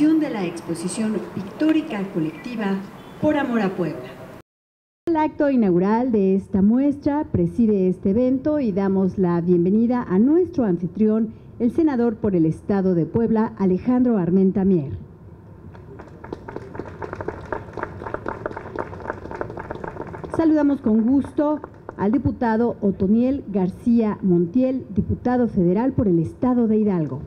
de la exposición pictórica colectiva Por Amor a Puebla. El acto inaugural de esta muestra preside este evento y damos la bienvenida a nuestro anfitrión, el senador por el Estado de Puebla, Alejandro Armenta Mier. Saludamos con gusto al diputado Otoniel García Montiel, diputado federal por el Estado de Hidalgo.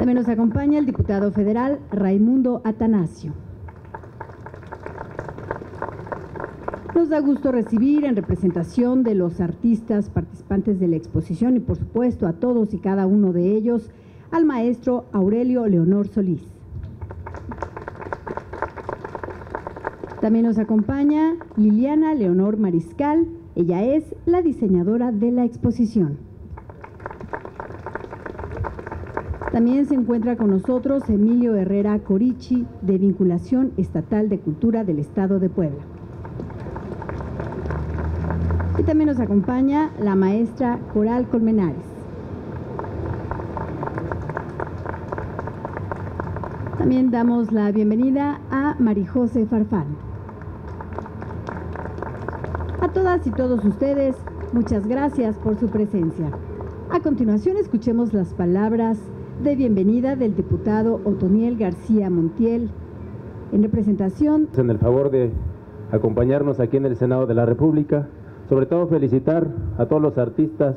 También nos acompaña el diputado federal Raimundo Atanasio. Nos da gusto recibir en representación de los artistas participantes de la exposición y por supuesto a todos y cada uno de ellos al maestro Aurelio Leonor Solís. También nos acompaña Liliana Leonor Mariscal, ella es la diseñadora de la exposición. También se encuentra con nosotros Emilio Herrera Corichi, de Vinculación Estatal de Cultura del Estado de Puebla. Y también nos acompaña la maestra Coral Colmenares. También damos la bienvenida a Marijose Farfán. A todas y todos ustedes, muchas gracias por su presencia. A continuación, escuchemos las palabras de bienvenida del diputado Otoniel García Montiel en representación. En el favor de acompañarnos aquí en el Senado de la República, sobre todo felicitar a todos los artistas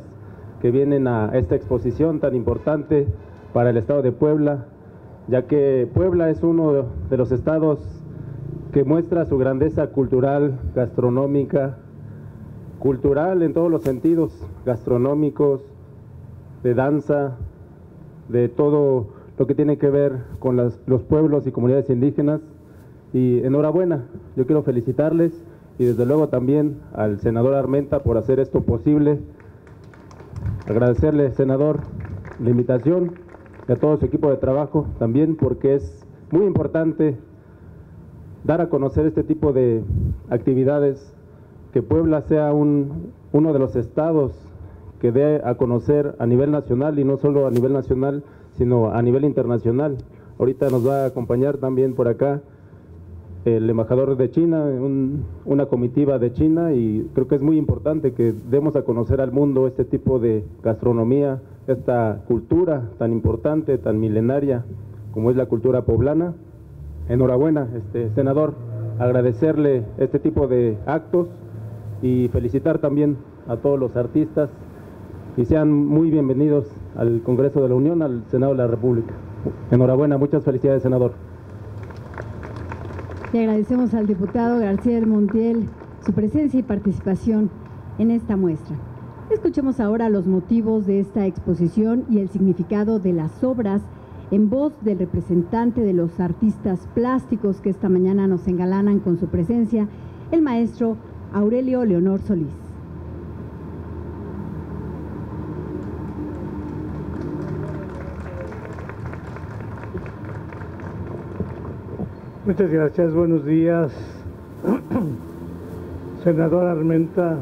que vienen a esta exposición tan importante para el Estado de Puebla, ya que Puebla es uno de los estados que muestra su grandeza cultural, gastronómica, cultural en todos los sentidos, gastronómicos, de danza, de todo lo que tiene que ver con los pueblos y comunidades indígenas. Y enhorabuena, yo quiero felicitarles y desde luego también al senador Armenta por hacer esto posible. Agradecerle, senador, la invitación y a todo su equipo de trabajo también porque es muy importante dar a conocer este tipo de actividades que Puebla sea un, uno de los estados que dé a conocer a nivel nacional y no solo a nivel nacional, sino a nivel internacional. Ahorita nos va a acompañar también por acá el embajador de China, una comitiva de China y creo que es muy importante que demos a conocer al mundo este tipo de gastronomía, esta cultura tan importante, tan milenaria como es la cultura poblana. Enhorabuena, este senador, agradecerle este tipo de actos y felicitar también a todos los artistas y sean muy bienvenidos al Congreso de la Unión, al Senado de la República. Enhorabuena, muchas felicidades, senador. Le agradecemos al diputado García del Montiel su presencia y participación en esta muestra. Escuchemos ahora los motivos de esta exposición y el significado de las obras en voz del representante de los artistas plásticos que esta mañana nos engalanan con su presencia, el maestro Aurelio Leonor Solís. Muchas gracias, buenos días. Senador Armenta,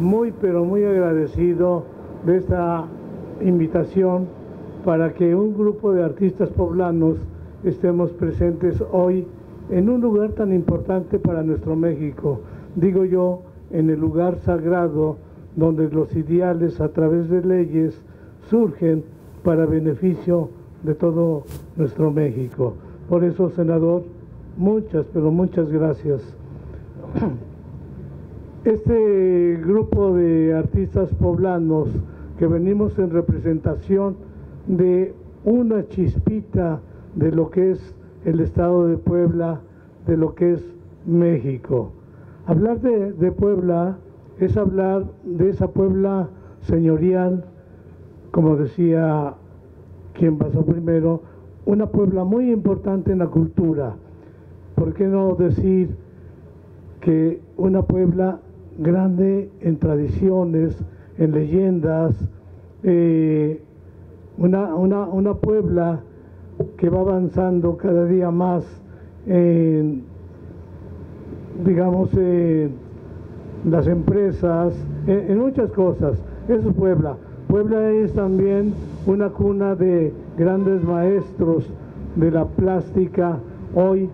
muy pero muy agradecido de esta invitación para que un grupo de artistas poblanos estemos presentes hoy en un lugar tan importante para nuestro México, digo yo, en el lugar sagrado donde los ideales a través de leyes surgen para beneficio de todo nuestro México. Por eso, senador, muchas, pero muchas gracias. Este grupo de artistas poblanos que venimos en representación de una chispita de lo que es el Estado de Puebla, de lo que es México. Hablar de, Puebla es hablar de esa Puebla señorial, como decía quien pasó primero, una Puebla muy importante en la cultura. ¿Por qué no decir que una Puebla grande en tradiciones, en leyendas, eh, una, una Puebla que va avanzando cada día más en digamos, en las empresas, en, muchas cosas. Eso es Puebla. Puebla es también una cuna de grandes maestros de la plástica. Hoy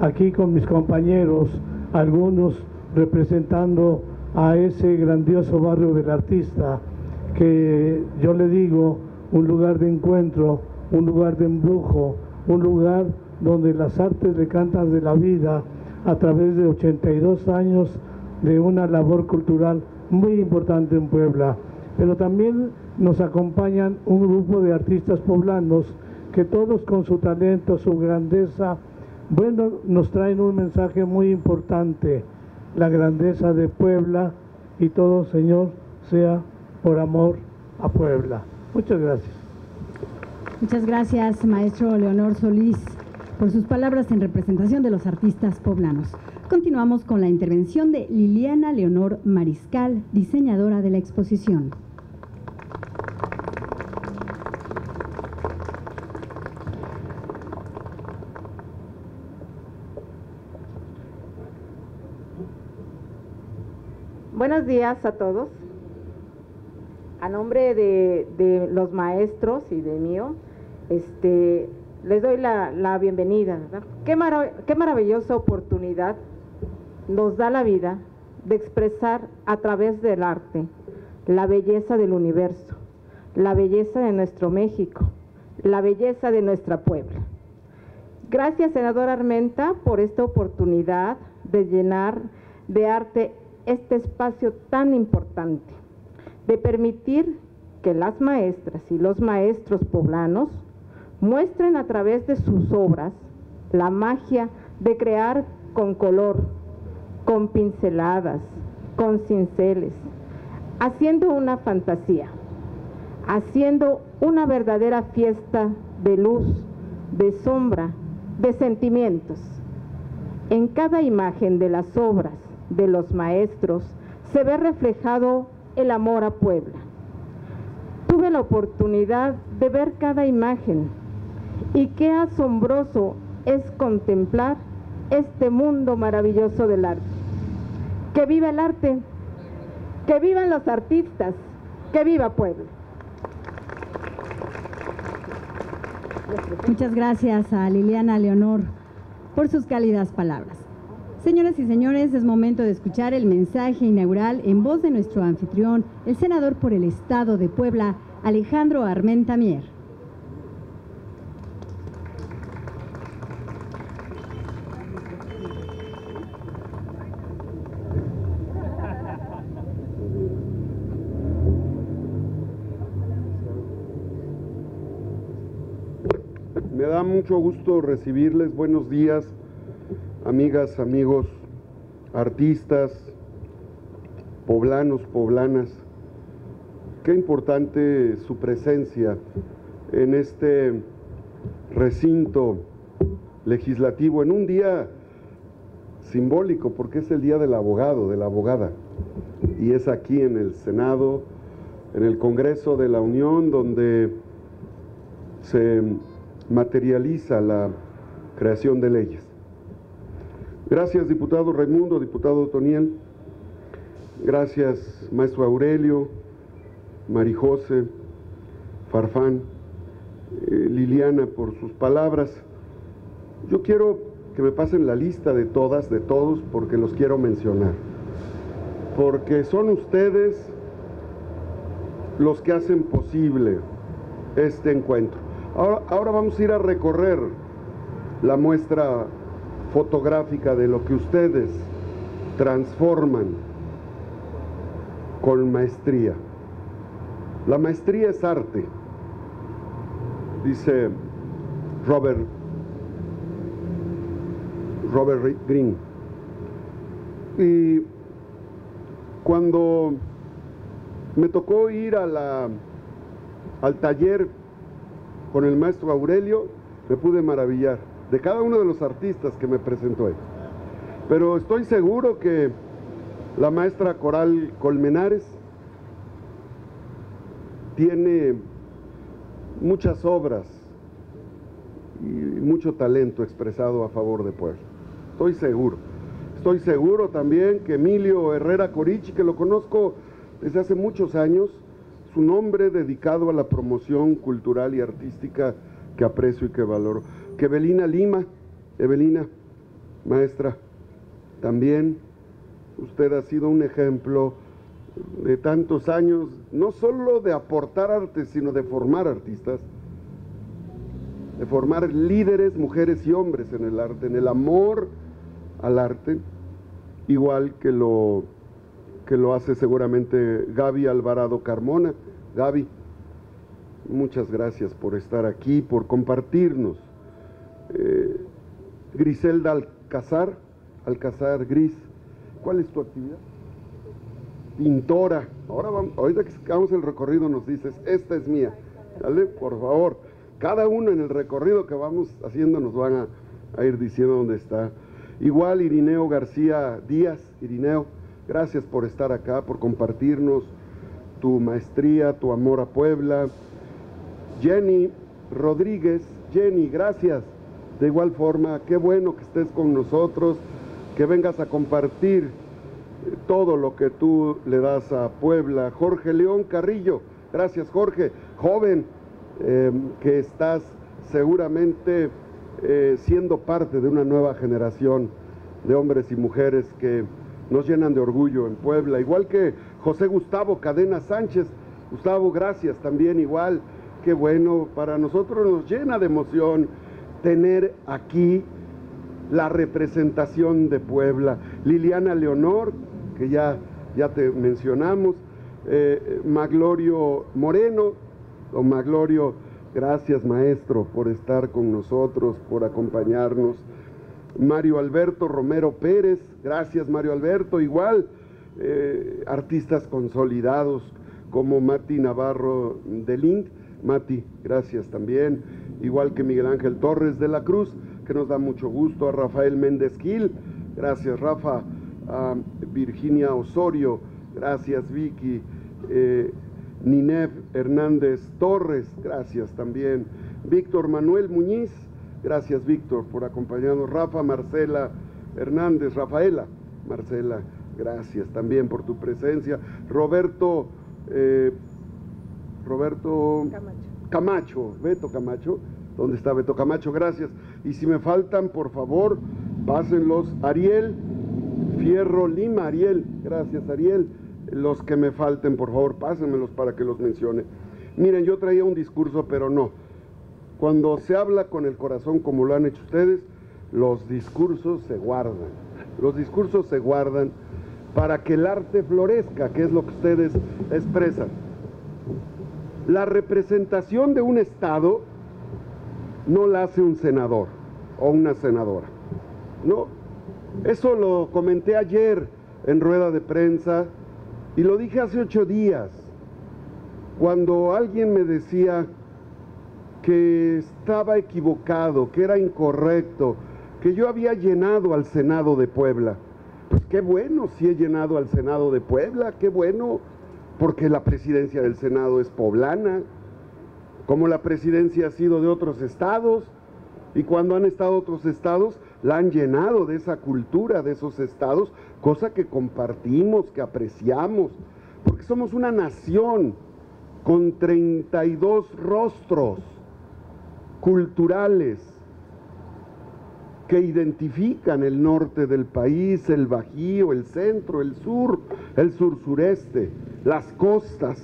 aquí con mis compañeros, algunos representando a ese grandioso barrio del artista, que yo le digo un lugar de encuentro, un lugar de embrujo, un lugar donde las artes le cantan de la vida a través de 82 años de una labor cultural muy importante en Puebla. Pero también nos acompañan un grupo de artistas poblanos que todos con su talento, su grandeza, bueno, nos traen un mensaje muy importante, la grandeza de Puebla y todo, Señor, sea por amor a Puebla. Muchas gracias. Muchas gracias, maestro Leonor Solís, por sus palabras en representación de los artistas poblanos. Continuamos con la intervención de Liliana Leonor Mariscal, diseñadora de la exposición. Buenos días a todos. A nombre de, los maestros y de mío, este, les doy la, bienvenida. Qué, maravillosa oportunidad nos da la vida de expresar a través del arte la belleza del universo, la belleza de nuestro México, la belleza de nuestra Puebla. Gracias, senador Armenta, por esta oportunidad de llenar de arte este espacio tan importante, de permitir que las maestras y los maestros poblanos muestren a través de sus obras la magia de crear con color, con pinceladas, con cinceles, haciendo una fantasía, haciendo una verdadera fiesta de luz, de sombra, de sentimientos. En cada imagen de las obras de los maestros se ve reflejado el amor a Puebla. Tuve la oportunidad de ver cada imagen y qué asombroso es contemplar este mundo maravilloso del arte. Que viva el arte, que vivan los artistas, que viva Puebla. Muchas gracias a Liliana Leonor por sus cálidas palabras. Señoras y señores, es momento de escuchar el mensaje inaugural en voz de nuestro anfitrión, el senador por el Estado de Puebla, Alejandro Armenta Mier. Me da mucho gusto recibirles. Buenos días amigas, amigos, artistas, poblanos, poblanas. Qué importante su presencia en este recinto legislativo, en un día simbólico, porque es el día del abogado, de la abogada. Y es aquí en el Senado, en el Congreso de la Unión, donde se materializa la creación de leyes. Gracias, diputado Raimundo, diputado Toniel. Gracias, maestro Aurelio, Marijose, Farfán, eh, Liliana, por sus palabras. Yo quiero que me pasen la lista de todas, de todos, porque los quiero mencionar. Porque son ustedes los que hacen posible este encuentro. Ahora, ahora vamos a ir a recorrer la muestra fotográfica de lo que ustedes transforman con maestría. La maestría es arte, dice Robert, Robert Green. Y cuando me tocó ir al taller con el maestro Aurelio, me pude maravillar de cada uno de los artistas que me presentó él. Pero estoy seguro que la maestra Coral Colmenares tiene muchas obras y mucho talento expresado a favor de Puebla. Estoy seguro. Estoy seguro también que Emilio Herrera Corichi, que lo conozco desde hace muchos años, Es un hombre dedicado a la promoción cultural y artística que aprecio y que valoro. Que Evelina Lima, Evelina, maestra, también usted ha sido un ejemplo de tantos años, no solo de aportar arte, sino de formar artistas, de formar líderes, mujeres y hombres en el arte, en el amor al arte, igual que lo, que lo hace seguramente Gaby Alvarado Carmona. Gaby, muchas gracias por estar aquí, por compartirnos. Eh, Griselda Alcázar, Alcázar Gris, ¿cuál es tu actividad? Pintora. Ahora vamos, ahorita que hagamos el recorrido nos dices, esta es mía. Dale, por favor. Cada uno en el recorrido que vamos haciendo nos van a ir diciendo dónde está. Igual Irineo García Díaz, Irineo, gracias por estar acá, por compartirnos tu maestría, tu amor a Puebla. Jenny Rodríguez, Jenny, gracias. De igual forma, qué bueno que estés con nosotros, que vengas a compartir eh, todo lo que tú le das a Puebla. Jorge León Carrillo, gracias Jorge, joven, eh, que estás seguramente eh, siendo parte de una nueva generación de hombres y mujeres que nos llenan de orgullo en Puebla, igual que José Gustavo Cadena Sánchez. Gustavo, gracias también igual, qué bueno, para nosotros nos llena de emoción tener aquí la representación de Puebla. Liliana Leonor, que ya, ya te mencionamos, eh, Maglorio Moreno, o Maglorio, gracias maestro por estar con nosotros, por acompañarnos. Mario Alberto Romero Pérez, gracias Mario Alberto, igual, eh, artistas consolidados como Mati Navarro de Link, Mati, gracias también, igual que Miguel Ángel Torres de la Cruz, que nos da mucho gusto, a Rafael Méndez Gil, gracias Rafa, a Virginia Osorio, gracias Vicky, eh, Ninev Hernández Torres, gracias también, Víctor Manuel Muñiz, gracias Víctor por acompañarnos, Rafa Marcela Hernández, Rafaela Marcela, gracias también por tu presencia, Roberto, eh, Roberto. Camacho, Beto Camacho, ¿dónde está Beto Camacho? Gracias. Y si me faltan, por favor, pásenlos. Ariel Fierro Lima, Ariel, gracias Ariel. Los que me falten, por favor, pásenmelos para que los mencione. Miren, yo traía un discurso, pero no. Cuando se habla con el corazón como lo han hecho ustedes, los discursos se guardan. Los discursos se guardan para que el arte florezca, que es lo que ustedes expresan. La representación de un Estado no la hace un senador o una senadora. No, eso lo comenté ayer en rueda de prensa y lo dije hace ocho días, cuando alguien me decía que estaba equivocado, que era incorrecto, que yo había llenado al Senado de Puebla. Pues qué bueno si he llenado al Senado de Puebla, qué bueno, porque la presidencia del Senado es poblana, como la presidencia ha sido de otros estados, y cuando han estado otros estados, la han llenado de esa cultura de esos estados, cosa que compartimos, que apreciamos, porque somos una nación con 32 rostros culturales que identifican el norte del país, el Bajío, el centro, el sur, el sur-sureste, las costas.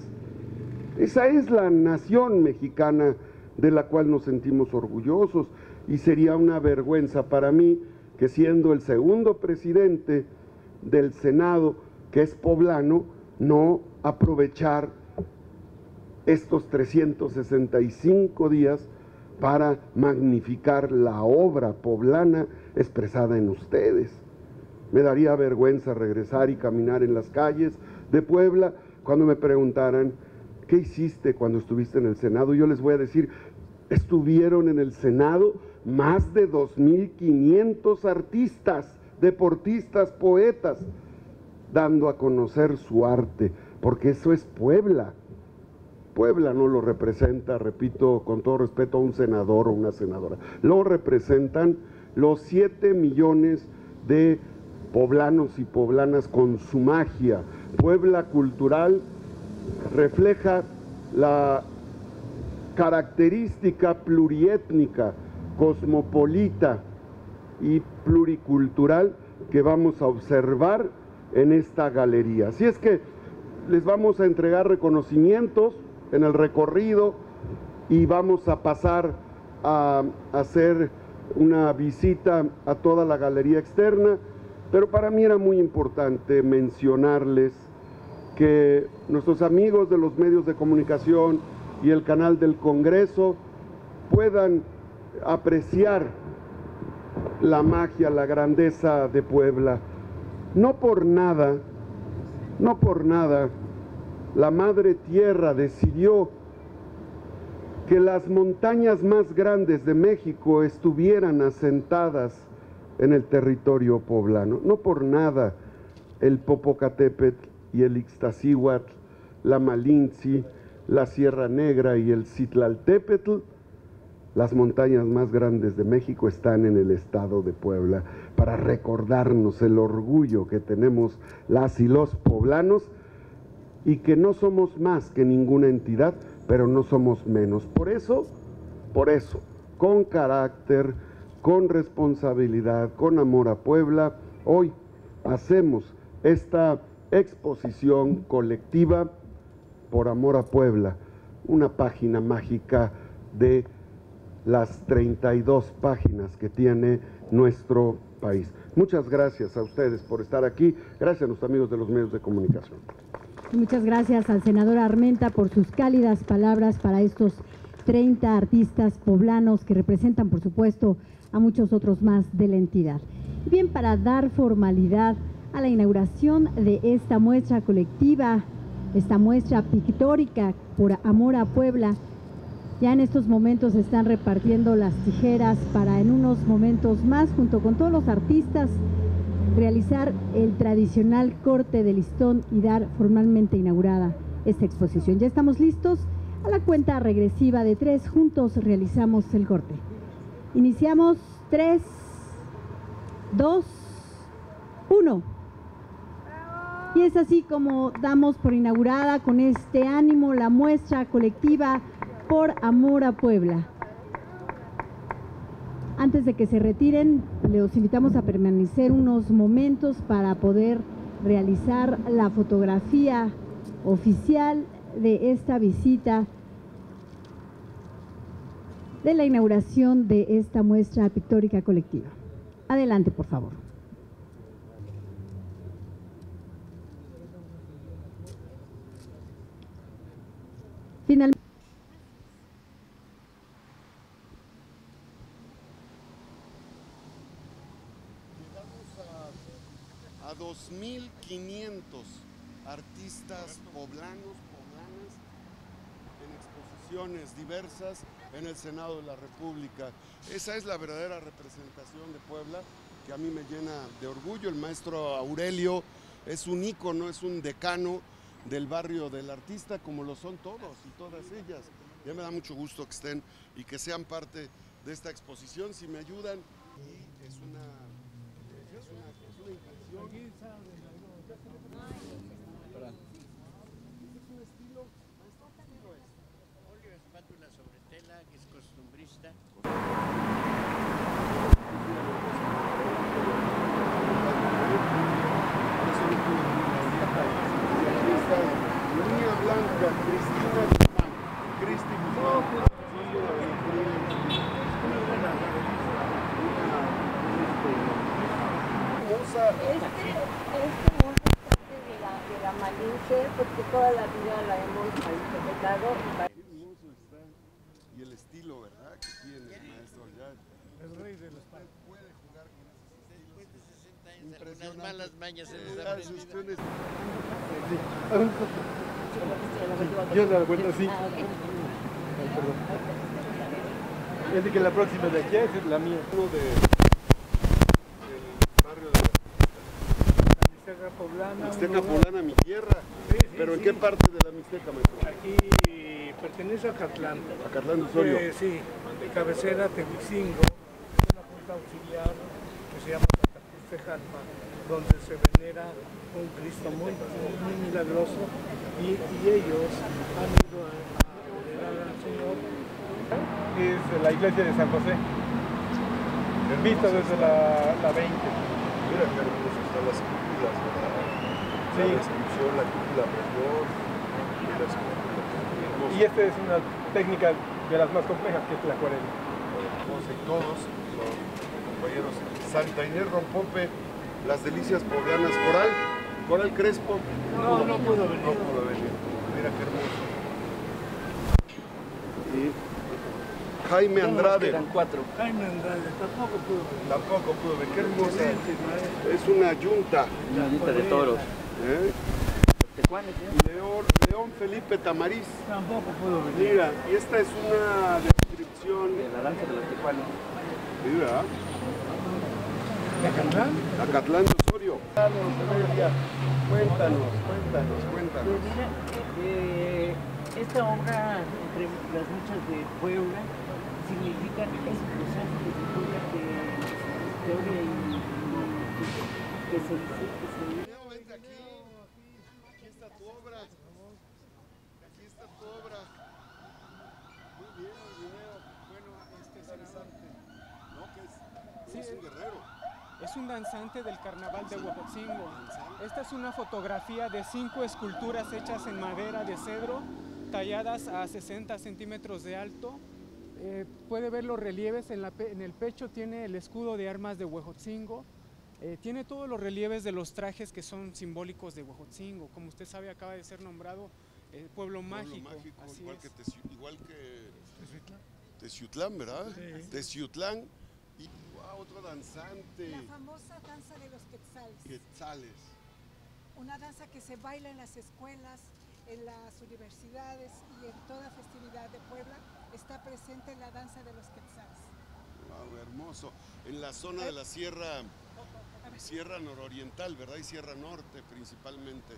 Esa es la nación mexicana de la cual nos sentimos orgullosos y sería una vergüenza para mí que siendo el segundo presidente del Senado, que es poblano, no aprovechar estos 365 días para magnificar la obra poblana expresada en ustedes. Me daría vergüenza regresar y caminar en las calles de Puebla cuando me preguntaran, ¿qué hiciste cuando estuviste en el Senado? Yo les voy a decir, estuvieron en el Senado más de 2.500 artistas, deportistas, poetas, dando a conocer su arte, porque eso es Puebla. Puebla no lo representa, repito, con todo respeto, a un senador o una senadora. Lo representan los 7 millones de poblanos y poblanas con su magia. Puebla cultural refleja la característica pluriétnica, cosmopolita y pluricultural que vamos a observar en esta galería. Así es que les vamos a entregar reconocimientos en el recorrido y vamos a pasar a hacer una visita a toda la galería externa, pero para mí era muy importante mencionarles que nuestros amigos de los medios de comunicación y el canal del Congreso puedan apreciar la magia, la grandeza de Puebla. No por nada, no por nada, la Madre Tierra decidió que las montañas más grandes de México estuvieran asentadas en el territorio poblano. No por nada el Popocatépetl y el Ixtaccíhuatl, la Malinzi, la Sierra Negra y el Citlaltépetl, las montañas más grandes de México están en el estado de Puebla para recordarnos el orgullo que tenemos las y los poblanos y que no somos más que ninguna entidad, pero no somos menos. Por eso, por eso, con carácter, con responsabilidad, con amor a Puebla, hoy hacemos esta exposición colectiva por amor a Puebla, una página mágica de las 32 páginas que tiene nuestro país. Muchas gracias a ustedes por estar aquí, gracias a nuestros amigos de los medios de comunicación. Muchas gracias al senador Armenta por sus cálidas palabras para estos 30 artistas poblanos que representan, por supuesto, a muchos otros más de la entidad. Bien, para dar formalidad a la inauguración de esta muestra colectiva, esta muestra pictórica por amor a Puebla, ya en estos momentos se están repartiendo las tijeras para en unos momentos más, junto con todos los artistas, realizar el tradicional corte de listón y dar formalmente inaugurada esta exposición. Ya estamos listos. A la cuenta regresiva de tres, juntos realizamos el corte. Iniciamos tres, dos, uno. Y es así como damos por inaugurada con este ánimo la muestra colectiva por amor a Puebla. Antes de que se retiren, les invitamos a permanecer unos momentos para poder realizar la fotografía oficial de esta visita de la inauguración de esta muestra pictórica colectiva. Adelante, por favor. Finalmente. a 2.500 artistas poblanos, poblanas, en exposiciones diversas en el Senado de la República. Esa es la verdadera representación de Puebla que a mí me llena de orgullo. El maestro Aurelio es un ícono, es un decano del barrio del artista, como lo son todos y todas ellas. Ya me da mucho gusto que estén y que sean parte de esta exposición. Si me ayudan, y es una, es una, es una sobre tela, que es costumbrista. Niña Blanca, Cristina Este, este parte de la, de porque toda la vida la hemos interpretado. Qué hermoso está. Y el estilo, ¿verdad? Que tiene el maestro ya. El rey del. Puede jugar con esos estilos. Después de 60 años, algunas malas mañas se les usted un Yo la vuelta sí. Perdón. Es de que la próxima de aquí es la mía. de del barrio de La Mixteca poblana. Mixteca mi tierra. Sí, sí, ¿Pero en qué parte de la Mixteca, maestro? Aquí pertenece a Catlán. A Carlán de Osorio. Eh, sí, cabecera Tehuicingo, es una junta auxiliar que se llama Santa Cruz Tejalpa, donde se venera un Cristo muy, muy milagroso y, y ellos han ido a, a venerar al Señor. Es la iglesia de San José. Vista desde la, la 20. Mira qué hermosas están las cúpulas, ¿verdad? La Sí. descripción, la cúpula mayor y las cúpulas. Y esta es una técnica de las más complejas, que es la acuarela. Todos los compañeros. Santa Inés Rompope, las delicias poblanas. Coral, Coral Crespo. No, no pudo venir. No pudo venir. Mira qué hermoso. Y Jaime Andrade. Jaime Andrade tampoco pudo venir. Tampoco pudo venir. Qué hermosa. Es una yunta. Una lista de toros. ¿eh? ¿Tecuanes, eh? León, León Felipe Tamariz. Tampoco pudo venir. Mira, y esta es una descripción. De la danza de los tecuanes. Mira, ¿De Catlán? Acatlán de Osorio. Cuéntanos, cuéntanos, cuéntanos. Pues mira, eh, esta obra, entre las muchas de Puebla, significa expresar que se que historia y que se dice que se tu obra. Muy bien, Guineo. Bueno, este es danzante. ¿No? ¿Qué es? Sí, es un guerrero. Es un danzante del carnaval de Huejotzingo. Esta es una fotografía de cinco esculturas hechas en madera de cedro, talladas a 60 centímetros de alto. Eh, puede ver los relieves, en, la pe- en el pecho tiene el escudo de armas de Huejotzingo. Eh, tiene todos los relieves de los trajes que son simbólicos de Huejotzingo. Como usted sabe, acaba de ser nombrado eh, pueblo, Pueblo mágico. mágico, Así igual es. que, Teciu- igual que Teciutlán, ¿verdad? Sí. Teciutlán. Y wow, otro danzante. La famosa danza de los quetzales. Quetzales. Una danza que se baila en las escuelas, en las universidades y en toda festividad de Puebla. Está presente la danza de los quetzales. Wow, hermoso. En la zona de la sierra, sierra nororiental, ¿verdad? Y sierra norte principalmente.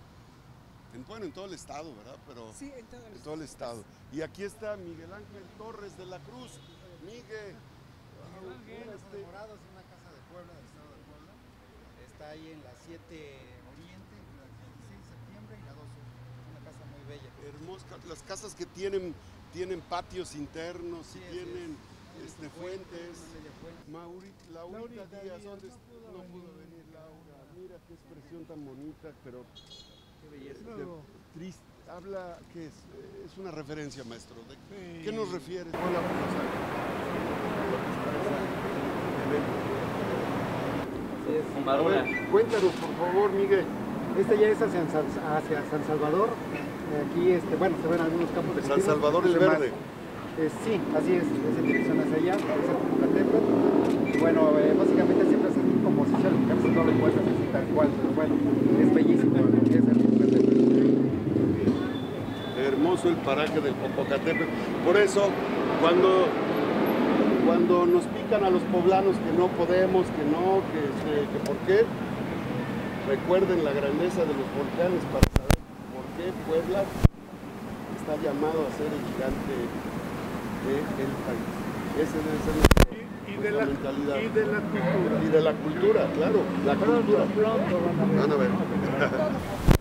En, bueno, en todo el estado, ¿verdad? Pero Sí, en todo el en todo el estado. Y aquí está Miguel Ángel Torres de la Cruz. Miguel. Wow, mira este- Morados, una casa de Puebla, del estado de Puebla. Está ahí en la 7 Oriente, la 16 de septiembre y la 12. Una casa muy bella. hermosa. Las casas que tienen, tienen patios internos y Sí, así tienen es. este, fuentes. Mauri, Laurita Laurita Díaz, Díaz, ¿dónde no pudo no pudo venir Laura? Mira qué expresión tan bonita, pero Qué belleza. Luego, triste. Habla, ¿qué es? Es una referencia, maestro. ¿De sí. ¿Qué nos refieres? Hola, buenos Es cuéntanos, por favor, Miguel. Este ya es hacia, San- hacia San Salvador. Aquí, este, bueno, se ven algunos campos de San. Salvador el. Verde. Eh, sí, así es, es en dirección hacia allá, es el Popocatépetl. Y bueno, eh, básicamente siempre es así como si se casi no lo encuentras así tal cual, pero bueno, es bellísimo lo que es el Popocatépetl. Hermoso el paraje del Popocatépetl. Por eso, cuando, cuando nos pican a los poblanos que no podemos, que no, que, este, que por qué, recuerden la grandeza de los volcanes para saber por qué Puebla está llamado a ser el gigante del país. Ese debe ser nuestro- Y, y de la, y de la cultura. Y de la cultura, claro, la cultura. Pronto van a ver. Van a ver.